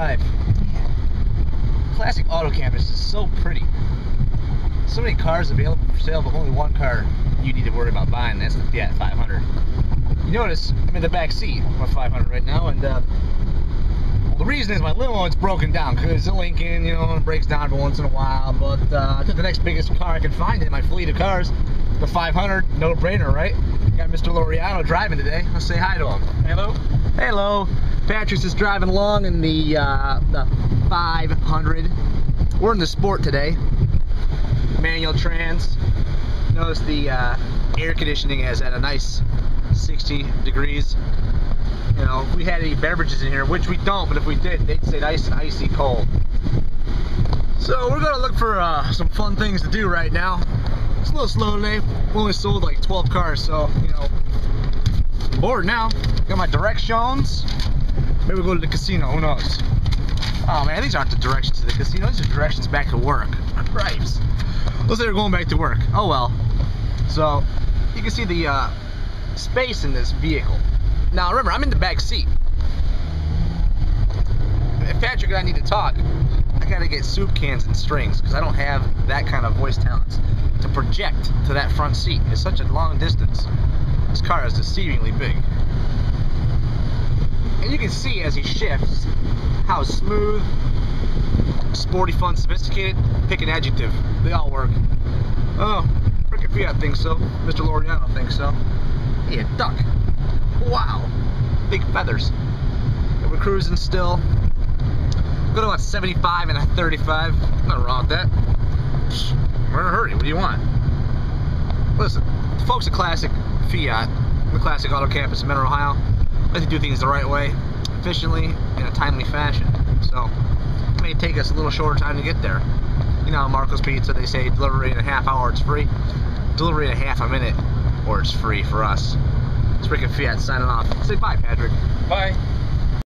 drive. Classic Auto Campus is so pretty. So many cars available for sale, but only one car you need to worry about buying. That's the Fiat 500. You notice I'm in the back seat of my 500 right now, and uh, well, the reason is my limo is broken down because the Lincoln, you know, it breaks down every once in a while. But uh, I took the next biggest car I could find in my fleet of cars, the 500. No brainer, right? Got Mr. Lauriano driving today. Let's say hi to him. Hello. Hello. Patrick's just driving along in the uh, the 500. We're in the Sport today. Manual trans. Notice the uh, air conditioning is at a nice 60 degrees. You know, if we had any beverages in here, which we don't, but if we did, they'd say nice and icy cold. So we're gonna look for uh, some fun things to do right now. It's a little slow today. We only sold like 12 cars, so you know, I'm bored now. Got my directions. Maybe we'll go to the casino. Who knows? Oh man, these aren't the directions to the casino. These are directions back to work. Cripes. Like we're going back to work. Oh well. So you can see the uh, space in this vehicle. Now remember, I'm in the back seat. If Patrick and I need to talk, I gotta get soup cans and strings because I don't have that kind of voice talents to project to that front seat. It's such a long distance. This car is deceivingly big. Can see as he shifts how smooth, sporty, fun, sophisticated. Pick an adjective. They all work. Oh, Ricky Fiat thinks so. Mr. Lauriano thinks so. Hey, a duck. Wow. Big feathers. And we're cruising still. Go to about 75 and a 35. Nothing wrong with that. We're in a hurry. What do you want? Listen, folks at Classic Fiat, the Classic Auto Campus in Mentor, Ohio, like to do things the right way, efficiently, in a timely fashion. So, it may take us a little shorter time to get there. You know, Marco's Pizza, they say delivery in a half hour, it's free. Delivery in a half a minute, or it's free for us. It's and Fiat signing off. Say bye, Patrick. Bye.